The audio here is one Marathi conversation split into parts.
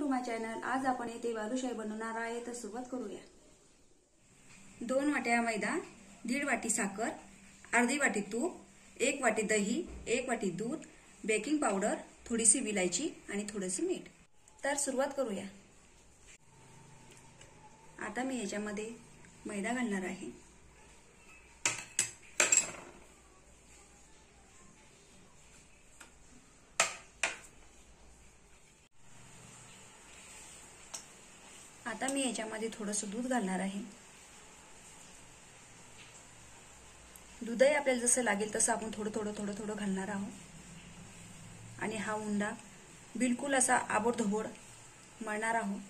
टू माय चॅनल आज आपण येथे बालुशाही बनवणार आहे. तर सुरुवात करूया. दोन वाट्या मैदा दीड वाटी साखर अर्धी वाटी तूप एक वाटी दही एक वाटी दूध बेकिंग पावडर थोडीशी विलायची आणि थोडीशी मीठ. तर सुरुवात करूया. आता मी याच्यामध्ये मैदा घालणार आहे. आता मी याच्यामध्ये थोडंसं दूध घालणार आहे. दूधही आपल्याला जसं लागेल तसं आपण थोडं थोडं थोडं थोडं घालणार आहोत. आणि हा उंडा बिलकुल असा आबोडधोबोड मळणार आहोत.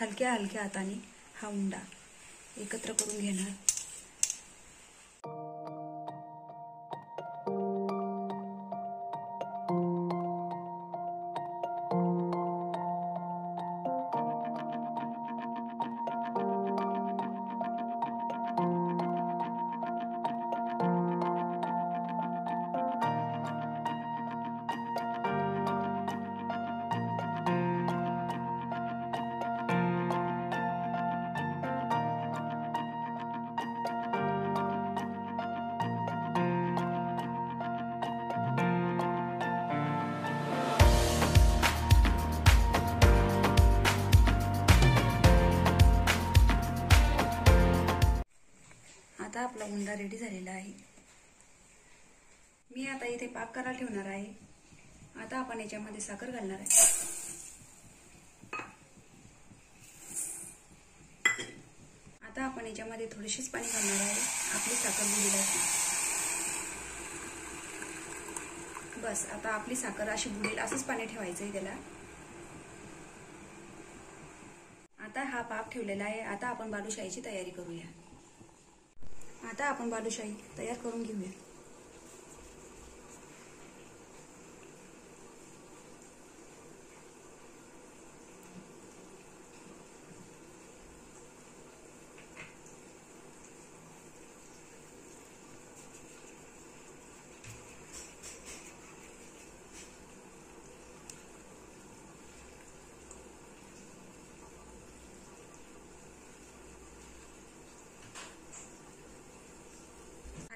हलक्या हलक्या हाताने हा उंडा एकत्र करून घेणार. उंडा रेडी झालेला आहे. मी आता इथे पाक करायला ठेवणार आहे. आता आपण याच्यामध्ये साखर घालणार आहे. आता आपण याच्यामध्ये थोडीशीच पाणी घालणार आहे. आपली साखर बुडेल बस आता आपली साखर अशी बुडेल असंच पाणी ठेवायचं आहे त्याला. आता हा पाक ठेवलेला आहे. आता आपण बालुशाहीची तयारी करूया. आता आपण बालुशाही तयार करून घेऊया.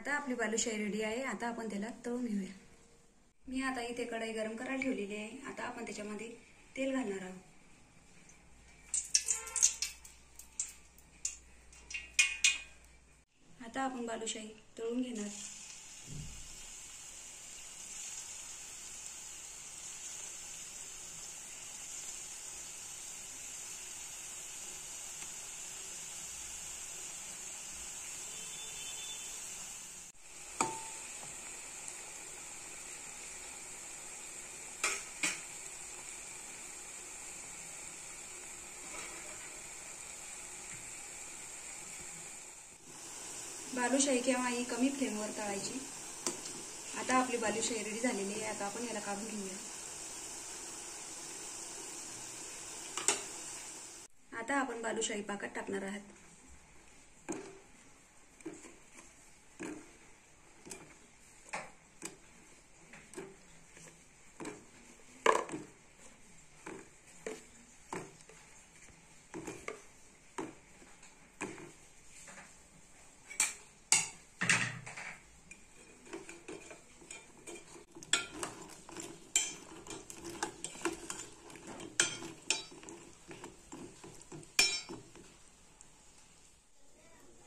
आता आपली बालुशाही रेडी आहे. आता आपण त्याला तळून घेऊया. मी आता इथे कढई गरम करायला ठेवलेली आहे. आता आपण त्याच्यामध्ये तेल घालणार आहोत. आता आपण बालुशाही तळून घेणार. बालूशाही किंवा ही कमी फ्लेमवर तळायची? आता आपली बालूशाही रेडी झालेली आहे आता आपण याला काढून घेऊया. आता आपण बालूशाही पाकात टाकणार आहात.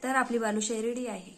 तर आपली बालुशाही रेडी आहे.